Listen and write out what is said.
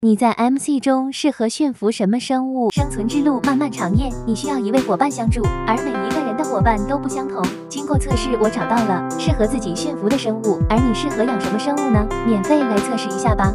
你在 mc 中适合驯服什么生物？生存之路漫漫长夜你需要一位伙伴相助而每一个人的伙伴都不相同。经过测试我找到了适合自己驯服的生物而你适合养什么生物呢？免费来测试一下吧。